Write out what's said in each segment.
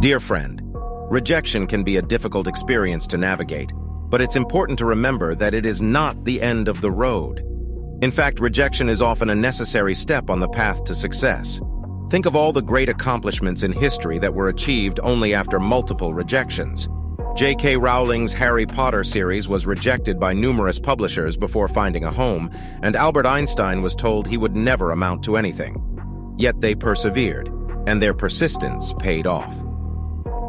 Dear friend, rejection can be a difficult experience to navigate, but it's important to remember that it is not the end of the road. In fact, rejection is often a necessary step on the path to success. Think of all the great accomplishments in history that were achieved only after multiple rejections. J.K. Rowling's Harry Potter series was rejected by numerous publishers before finding a home, and Albert Einstein was told he would never amount to anything. Yet they persevered, and their persistence paid off.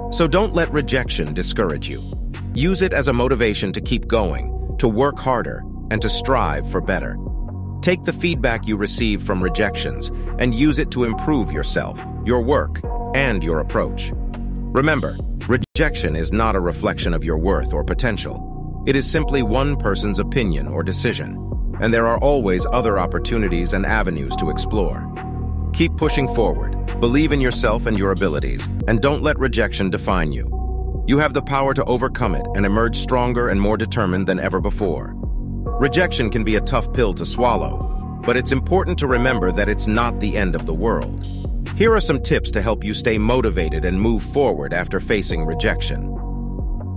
So don't let rejection discourage you. Use it as a motivation to keep going, to work harder, and to strive for better. Take the feedback you receive from rejections and use it to improve yourself, your work, and your approach. Remember, rejection is not a reflection of your worth or potential. It is simply one person's opinion or decision, and there are always other opportunities and avenues to explore. Keep pushing forward, believe in yourself and your abilities, and don't let rejection define you. You have the power to overcome it and emerge stronger and more determined than ever before. Rejection can be a tough pill to swallow, but it's important to remember that it's not the end of the world. Here are some tips to help you stay motivated and move forward after facing rejection.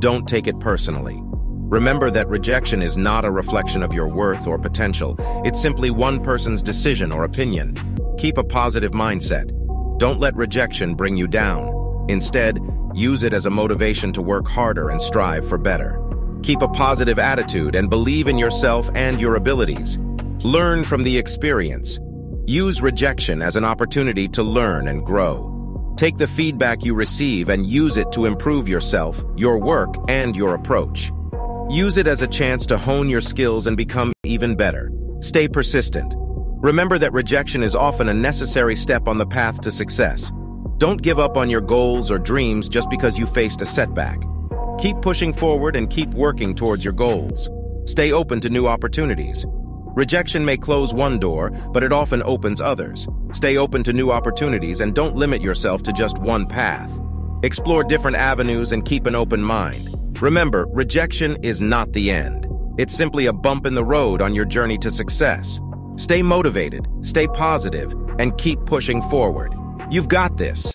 Don't take it personally. Remember that rejection is not a reflection of your worth or potential. It's simply one person's decision or opinion. Keep a positive mindset. Don't let rejection bring you down. Instead, use it as a motivation to work harder and strive for better. Keep a positive attitude and believe in yourself and your abilities. Learn from the experience. Use rejection as an opportunity to learn and grow. Take the feedback you receive and use it to improve yourself, your work, and your approach. Use it as a chance to hone your skills and become even better. Stay persistent. Remember that rejection is often a necessary step on the path to success. Don't give up on your goals or dreams just because you faced a setback. Keep pushing forward and keep working towards your goals. Stay open to new opportunities. Rejection may close one door, but it often opens others. Stay open to new opportunities and don't limit yourself to just one path. Explore different avenues and keep an open mind. Remember, rejection is not the end. It's simply a bump in the road on your journey to success. Stay motivated, stay positive, and keep pushing forward. You've got this.